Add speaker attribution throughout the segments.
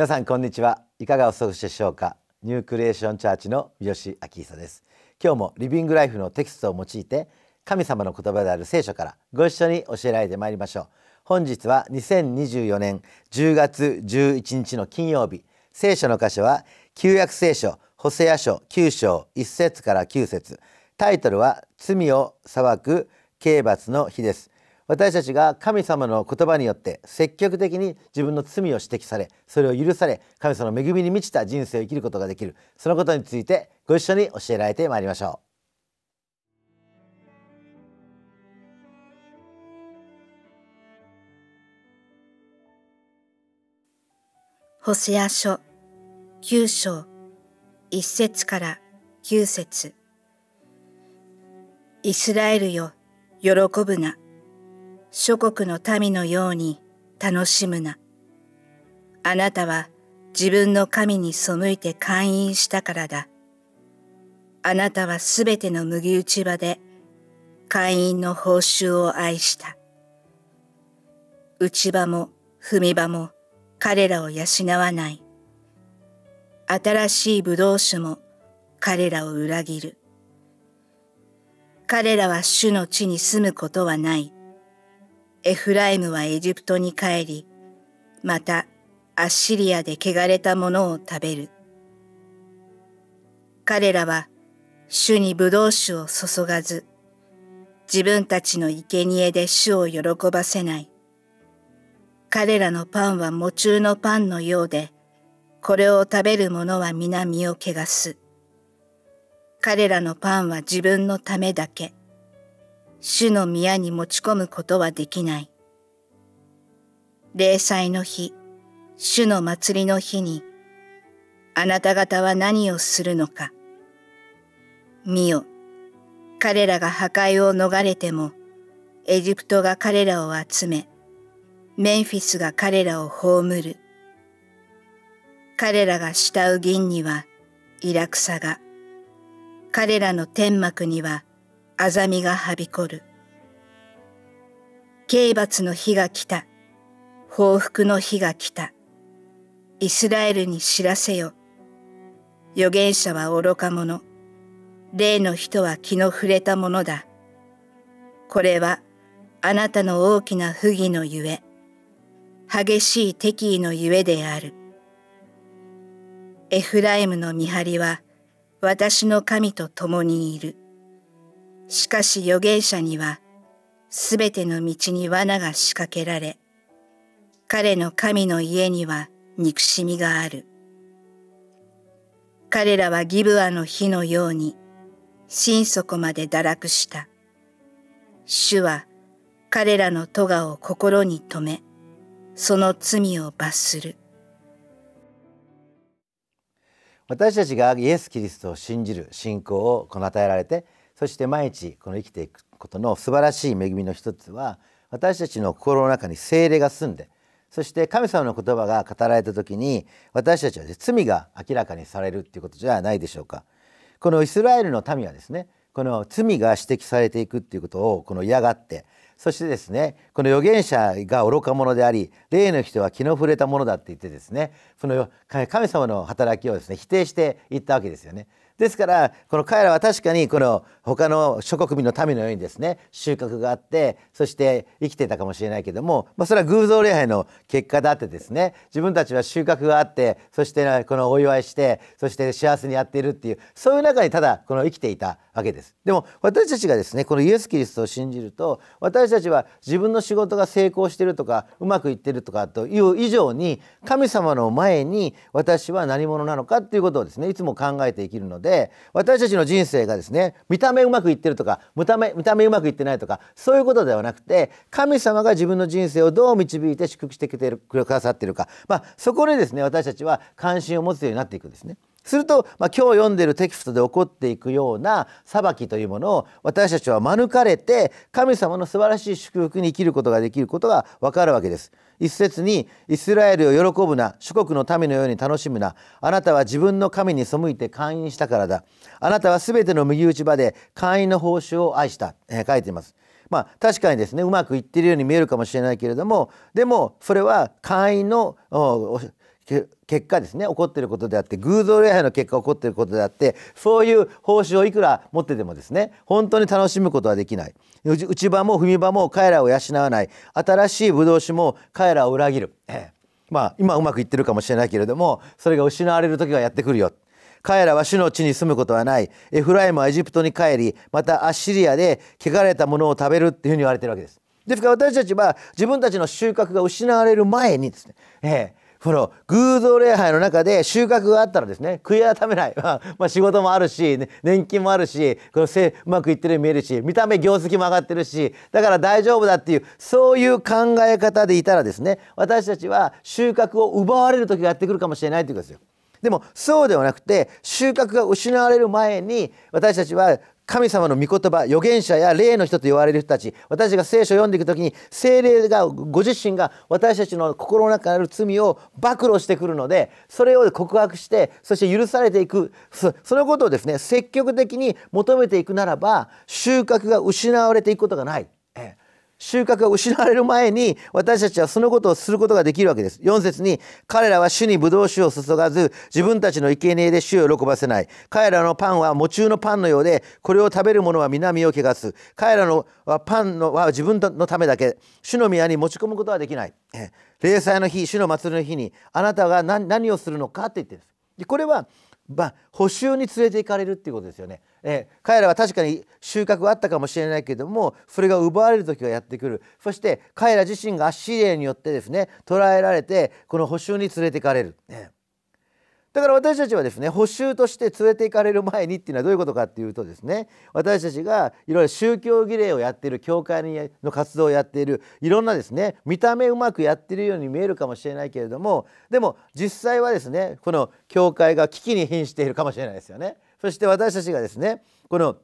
Speaker 1: 皆さんこんにちは。いかがお過ごしでしょうか？ニュークリエーションチャーチの三好明久です。今日もリビングライフのテキストを用いて神様の言葉である聖書からご一緒に教えられてまいりましょう。本日は2024年10月11日の金曜日。聖書の箇所は旧約聖書ホセア書9章1節から9節。タイトルは罪を裁く刑罰の日です。私たちが神様の言葉によって積極的に自分の罪を指摘されそれを許され神様の恵みに満ちた人生を生きることができる。そのことについてご一緒に教えられてまいりましょ
Speaker 2: う。ホセア書9章1節から9節。イスラエルよ喜ぶな。諸国の民のように楽しむな。あなたは自分の神に背いて会員したからだ。あなたはすべての麦打ち場で会員の報酬を愛した。内場も踏み場も彼らを養わない。新しい葡萄酒も彼らを裏切る。彼らは主の地に住むことはない。エフライムはエジプトに帰り、またアッシリアで汚れたものを食べる。彼らは主に葡萄酒を注がず、自分たちの生贄で主を喜ばせない。彼らのパンは喪中のパンのようで、これを食べる者は皆身を汚す。彼らのパンは自分のためだけ。主の宮に持ち込むことはできない。霊祭の日、主の祭りの日に、あなた方は何をするのか。見よ、彼らが破壊を逃れても、エジプトが彼らを集め、メンフィスが彼らを葬る。彼らが慕う銀には、イラクサが、彼らの天幕には、あざみがはびこる。刑罰の日が来た。報復の日が来た。イスラエルに知らせよ。預言者は愚か者。霊の人は気の触れたものだ。これはあなたの大きな不義のゆえ、激しい敵意のゆえである。エフライムの見張りは私の神と共にいる。しかし預言者には、すべての道に罠が仕掛けられ、彼の神の家には憎しみがある。彼らはギブアの火のように、心底まで堕落した。主は彼らの咎を心に留め、その罪を罰する。
Speaker 1: 私たちがイエス・キリストを信じる信仰をこの与えられてそして毎日この生きていくことの素晴らしい恵みの一つは私たちの心の中に精霊が住んでそして神様の言葉が語られた時に私たちは罪が明らかにされるっていうことじゃないでしょうか。このイスラエルの民はですねこの罪が指摘されていくっていうことをこの嫌がってそしてですねこの預言者が愚か者であり霊の人は気の触れたものだって言ってですねその神様の働きをですね否定していったわけですよね。ですからこの彼らは確かにこの他の諸国民の民のようにですね収穫があってそして生きてたかもしれないけども、まあ、それは偶像礼拝の結果であってですね自分たちは収穫があってそしてこのお祝いしてそして幸せにやっているっていうそういう中にただこの生きていたわけです。でも私たちがですねこのイエス・キリストを信じると私たちは自分の仕事が成功してるとかうまくいってるとかという以上に神様の前に私は何者なのかっていうことをですねいつも考えて生きるので私たちの人生がですね見た目うまくいってるとか見た目見た目うまくいってないとかそういうことではなくて神様が自分の人生をどう導いて祝福してくださってるか、まあ、そこでですね私たちは関心を持つようになっていくんですね。すると、まあ、今日読んでるテキストで起こっていくような裁きというものを私たちは免れて神様の素晴らしい祝福に生きることができることがわかるわけです。一節に「イスラエルを喜ぶな諸国の民のように楽しむなあなたは自分の神に背いて会員したからだあなたはすべての右打ち場で会員の報酬を愛した」えー、書いています。まあ確かにですねうまくいっているように見えるかもしれないけれどもでもそれは会員の結果ですね起こっていることであって偶像礼拝の結果起こっていることであってそういう報酬をいくら持っててもですね本当に楽しむことはできない。内場も踏み場も彼らを養わない。新しいブドウ酒も彼らを裏切る、ええ、まあ今うまくいってるかもしれないけれどもそれが失われる時がやってくるよ。彼らは主の地に住むことはない。エフライムはエジプトに帰りまたアッシリアで汚れたものを食べるっていうふうに言われてるわけです。ですから私たちは自分たちの収穫が失われる前にですね、ええ。この偶像礼拝の中で収穫があったらですね悔い改めない、まあ、仕事もあるし、ね、年金もあるしこのせうまくいってるように見えるし見た目業績も上がってるしだから大丈夫だっていうそういう考え方でいたらですね私たちは収穫を奪われる時がやってくるかもしれないということですよ。でもそうではなくて収穫が失われる前に私たちは神様の御言葉預言者や霊の人と言われる人たち私が聖書を読んでいく時に精霊がご自身が私たちの心の中にある罪を暴露してくるのでそれを告白してそして許されていくそのことをですね積極的に求めていくならば収穫が失われていくことがない。収穫が失われる前に私たちはそのことをすることができるわけです。4節に彼らは主にブドウ酒を注がず自分たちの生贄で主を喜ばせない。彼らのパンは喪中のパンのようでこれを食べる者は南を汚す。彼らのパンのは自分のためだけ主の宮に持ち込むことはできない。礼祭の日主の祭りの日にあなたが何をするのかって言ってるんです。これはまあ、補修に連れて行かれるっていうことですよね。えー、彼らは確かに収穫はあったかもしれないけれどもそれが奪われる時がやってくるそして彼ら自身がアッシリアによってですね捕らえられてこの補修に連れて行かれる。ねだから私たちはですね補修として連れて行かれる前にっていうのはどういうことかっていうとですね私たちがいろいろ宗教儀礼をやっている教会の活動をやっているいろんなですね見た目うまくやってるように見えるかもしれないけれどもでも実際はですねこの教会が危機に瀕しているかもしれないですよね。そして私たちがですねこの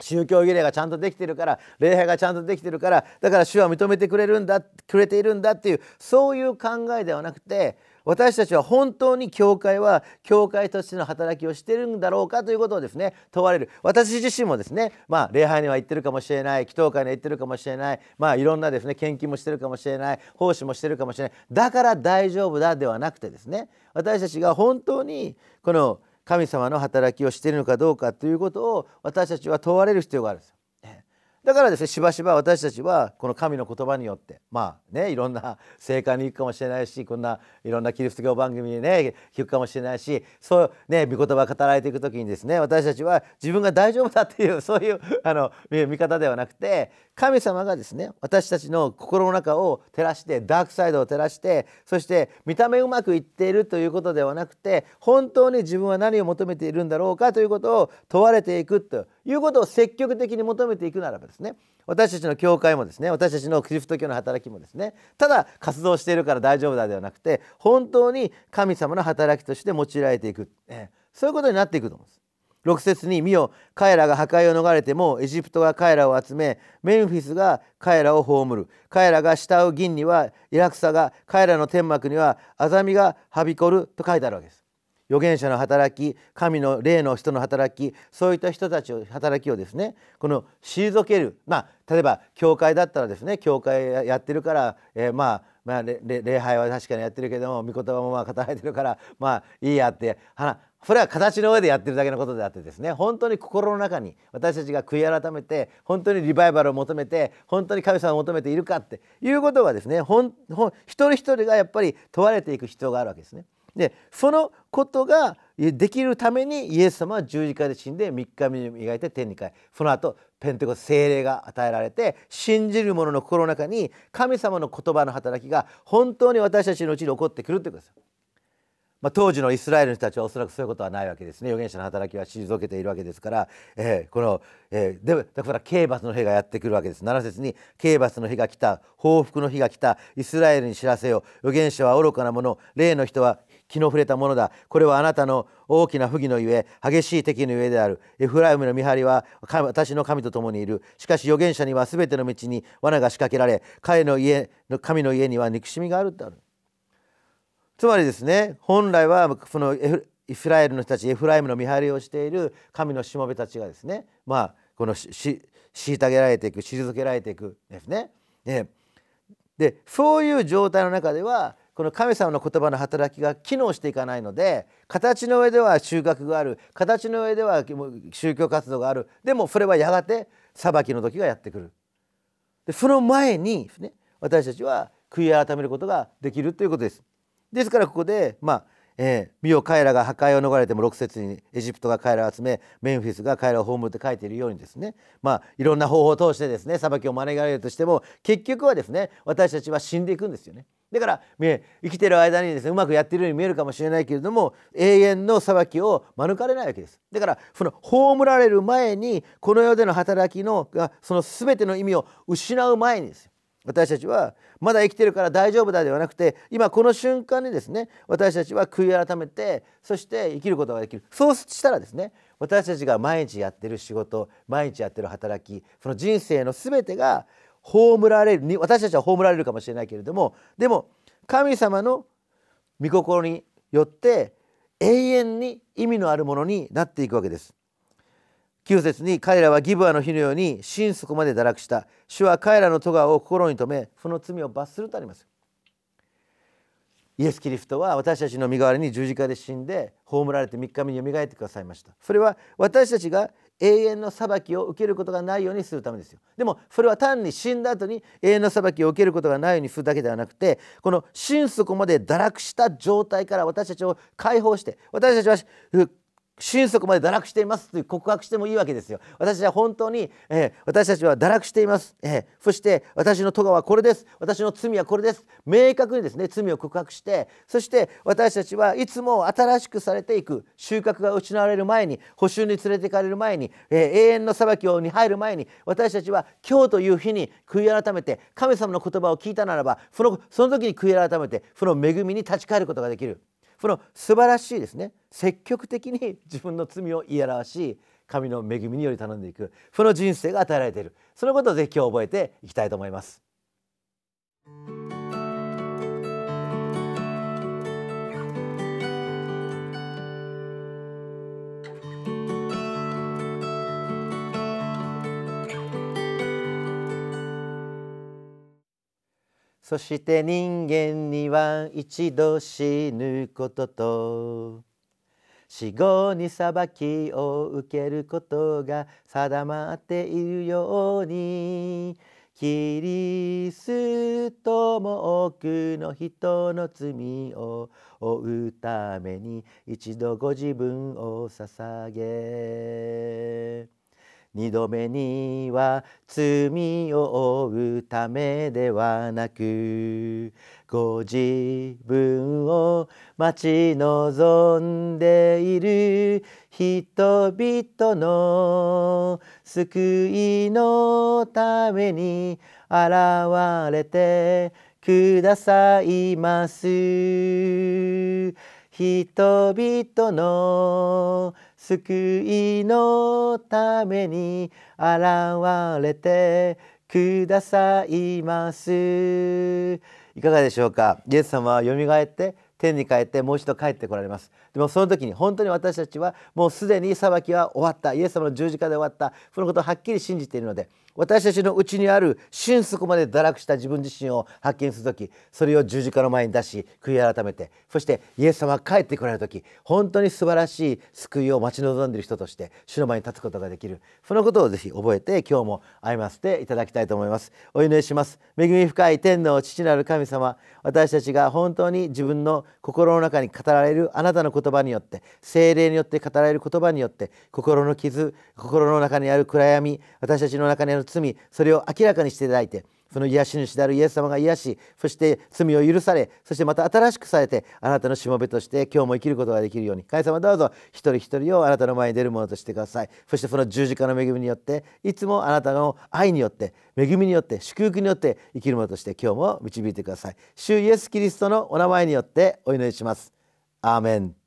Speaker 1: 宗教儀礼がちゃんとできてるから礼拝がちゃんとできてるからだから主は認めてくれるんだくれているんだっていうそういう考えではなくて私たちは本当に教会は教会としての働きをしてるんだろうかということをですね問われる私自身もですねまあ礼拝には行ってるかもしれない祈祷会には行ってるかもしれないまあいろんなですね献金もしてるかもしれない奉仕もしてるかもしれないだから大丈夫だではなくてですね私たちが本当にこの神様の働きをしているのかどうかということを私たちは問われる必要があるんです。だからですねしばしば私たちはこの神の言葉によってまあねいろんな 聖火に行くかもしれないしこんないろんなキリスト教番組にね聞くかもしれないしそうね御言葉語られていく時にですね私たちは自分が大丈夫だっていう そういうあの見方ではなくて神様がですね私たちの心の中を照らしてダークサイドを照らしてそして見た目うまくいっているということではなくて本当に自分は何を求めているんだろうかということを問われていくということを積極的に求めていくならばですね私たちの教会もですね私たちのキリスト教の働きもですねただ活動しているから大丈夫だではなくて本当に神様の働きとして用いられていく、ね、そういうことになっていくと思うんです。6節に「見よ彼らが破壊を逃れてもエジプトが彼らを集めメンフィスが彼らを葬る彼らが慕う銀にはイラクサが彼らの天幕にはアザミがはびこる」と書いてあるわけです。預言者の働き神の霊の人の働きそういった人たちを働きをですねこの退けるまあ例えば教会だったらですね教会やってるから、えー、まあまあ、礼拝は確かにやってるけども御言葉もまあ語られてるからまあいいやってそれは形の上でやってるだけのことであってですね本当に心の中に私たちが悔い改めて本当にリバイバルを求めて本当に神様を求めているかっていうことがですねほんほん一人一人がやっぱり問われていく必要があるわけですね。でそのことができるためにイエス様は十字架で死んで3日目に磨いて天に帰その後ペンテコス精霊が与えられて信じる者の心の中に神様の言葉の働きが本当に私たちのうちに起こってくるということです。まあ、当時のイスラエルの人たちはおそらくそういうことはないわけですね。預言者の働きは退けているわけですから、えー、この、えー、でだから刑罰の日がやってくるわけです。7節に刑罰の日が来た。報復の日が来た。イスラエルに知らせよ預言者は愚かなもの。霊の人は気の触れたものだ。これはあなたの大きな不義のゆえ激しい敵のゆえである。エフライムの見張りは私の神と共にいる。しかし預言者には全ての道に罠が仕掛けられ彼の家の神の家には憎しみがあるってあるつまりですね本来はそのイスラエルの人たちエフライムの見張りをしている神のしもべたちがですねまあこのし虐げられていく退けられていくですね。でそういう状態の中ではこの神様の言葉の働きが機能していかないので形の上では収穫がある形の上では宗教活動がある。でもそれはやがて裁きの時がやってくる。でその前に、ね、私たちは悔い改めることができるということです。ですからここでまあえー、見よ彼らが破壊を逃れても6節にエジプトが彼らを集めメンフィスが彼らを葬って書いているようにですね。まあいろんな方法を通してですね裁きを免れるとしても結局はですね私たちは死んでいくんですよね。だから生きてる間にですねうまくやってるように見えるかもしれないけれども永遠の裁きを免れないわけです。だからその葬られる前にこの世での働きのその全ての意味を失う前にですよ。私たちはまだ生きてるから大丈夫だではなくて今この瞬間にですね私たちは悔い改めてそして生きることができる。そうしたらですね私たちが毎日やってる仕事毎日やってる働きその人生の全てが葬られるに私たちは葬られるかもしれないけれどもでも神様の御心によって永遠に意味のあるものになっていくわけです。9節に彼らはギブアの日のように心底まで堕落した。主は彼らの咎を心に留めその罪を罰するとあります。イエス・キリストは私たちの身代わりに十字架で死んで葬られて3日目によみがえってくださいました。それは私たちが永遠の裁きを受けることがないようにするためですよ。でもそれは単に死んだ後に永遠の裁きを受けることがないようにするだけではなくてこの心底まで堕落した状態から私たちを解放して私たちは心底まで堕落しています。という告白してもいいわけですよ。私は本当に、えー、私たちは堕落しています、えー、そして私の咎はこれです。私の罪はこれです。明確にですね罪を告白してそして私たちはいつも新しくされていく。収穫が失われる前に補修に連れて行かれる前に、えー、永遠の裁きに入る前に私たちは今日という日に悔い改めて神様の言葉を聞いたならばそのその時に悔い改めてその恵みに立ち返ることができる。その素晴らしいですね。積極的に自分の罪を言い表し神の恵みにより頼んでいく。その人生が与えられている。そのことをぜひ今日覚えていきたいと思います。そして人間には一度死ぬことと死後に裁きを受けることが定まっているようにキリストも多くの人の罪を負うために一度ご自分を捧げ。二度目には罪を負うためではなくご自分を待ち望んでいる人々の救いのために現れてくださいます。人々の救いのために現れてくださいます。いかがでしょうか？イエス様はよみがえって天に帰ってもう一度帰ってこられます。でもその時に本当に私たちはもうすでに裁きは終わった。イエス様の十字架で終わった。そのことをはっきり信じているので私たちのうちにある心底まで堕落した自分自身を発見する時それを十字架の前に出し悔い改めてそしてイエス様が帰ってこられる時本当に素晴らしい救いを待ち望んでいる人として主の前に立つことができる。そのことをぜひ覚えて今日も歩ませていただきたいと思います。お祈りします。恵み深い天の父なる神様私たちが本当に自分の心の中に語られるあなたの言葉によって精霊によって語られる言葉によって心の傷心の中にある暗闇私たちの中にある罪それを明らかにしていただいてその癒し主であるイエス様が癒しそして罪を許されそしてまた新しくされてあなたのしもべとして今日も生きることができるように。神様どうぞ一人一人をあなたの前に出るものとしてください。そしてその十字架の恵みによっていつもあなたの愛によって恵みによって祝福によって生きるものとして今日も導いてください。主イエス・キリストのお名前によってお祈りします。アーメン。